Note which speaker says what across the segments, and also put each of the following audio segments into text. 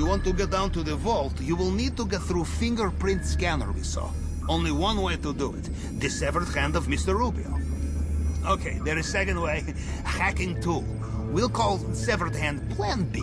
Speaker 1: You want to get down to the vault, you will need to get through fingerprint scanner we saw. Only one way to do it. The severed hand of Mr. Rubio. Okay, there is second way. Hacking tool. We'll call severed hand Plan B.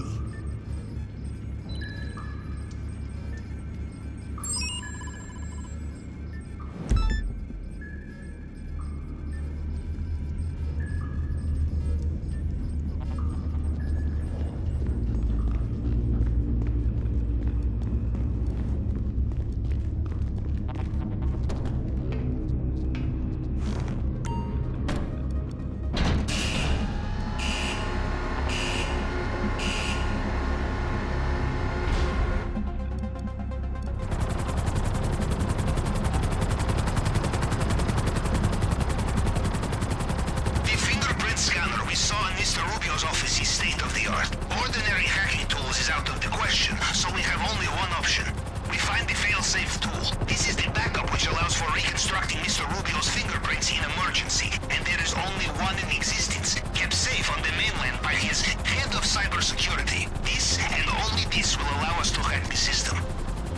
Speaker 2: in office is state of the art. Ordinary hacking tools is out of the question, so we have only one option. We find the fail-safe tool. This is the backup which allows for reconstructing Mr. Rubio's fingerprints in emergency, and there is only one in existence, kept safe on the mainland by his head of cybersecurity. This and only this will allow us to hack the system.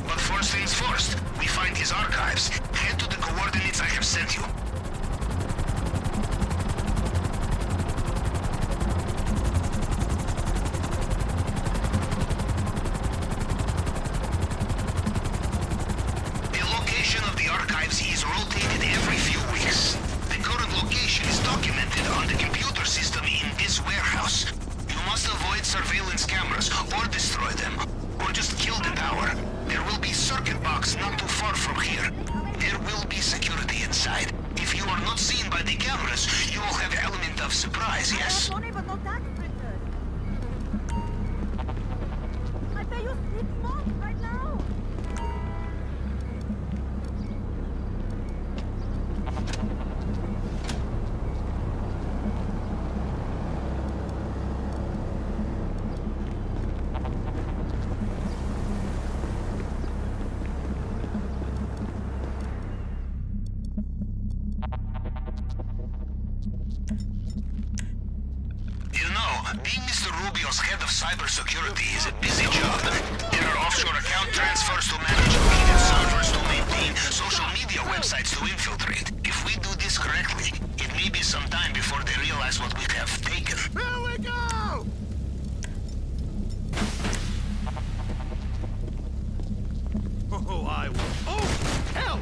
Speaker 2: But first things first, we find his archives. Head to the coordinates I have sent you. Cameras or destroy them, or just kill the tower. There will be circuit box not too far from here. There will be security inside. If you are not seen by the cameras, you will have element of surprise, yes?
Speaker 3: I
Speaker 2: being Mr. Rubio's head of cybersecurity is a busy job. There are offshore account transfers to manage, media servers to maintain, social media websites to infiltrate. If we do this correctly, it may be some time before they realize what we have taken.
Speaker 4: Here we go! Oh, I will. Oh, hell!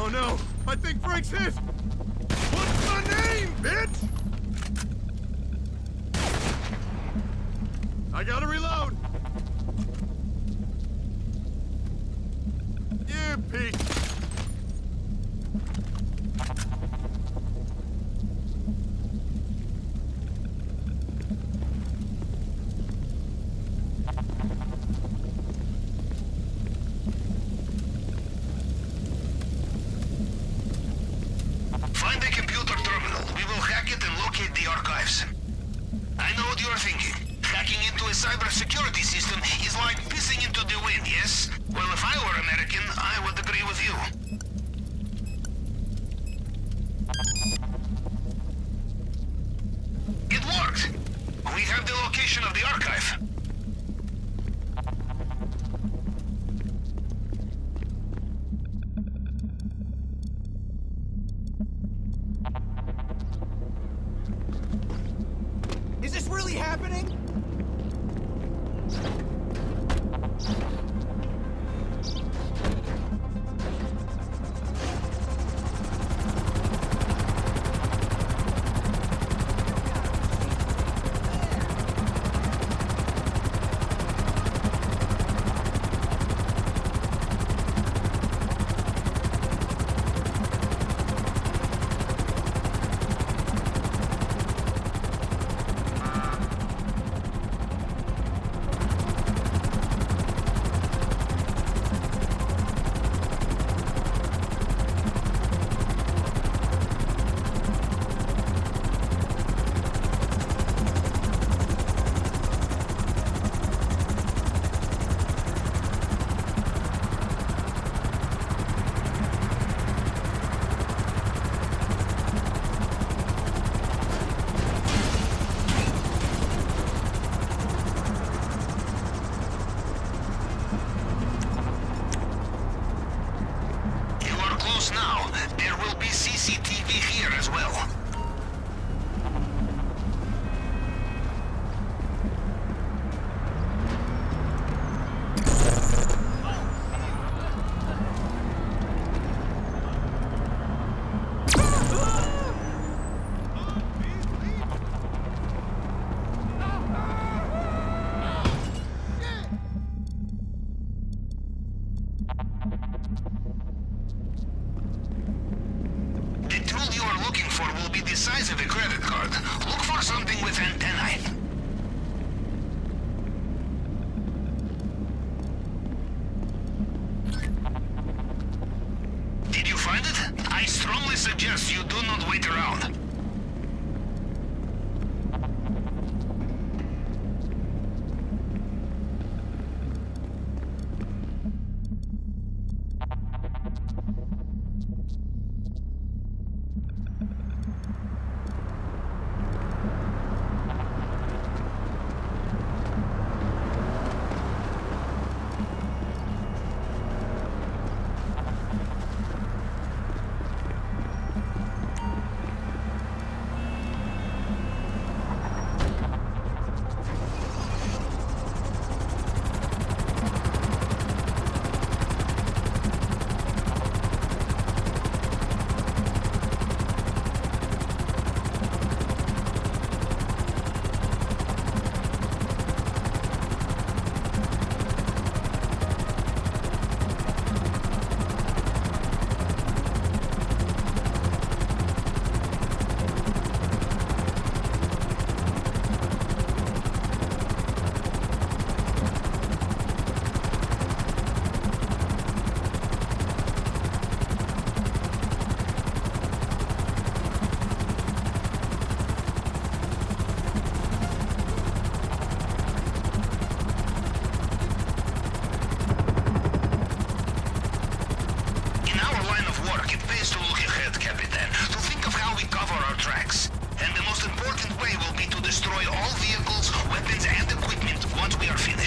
Speaker 4: Oh no, I think Frank's hit! I gotta reload!
Speaker 2: A cybersecurity system is like pissing into the wind, yes? Well, if I were American, I would agree with you. It worked! We have the location of the archive.
Speaker 5: Is this really happening?
Speaker 2: Strongly suggest you do not wait around. destroy all vehicles, weapons, and equipment once we are finished.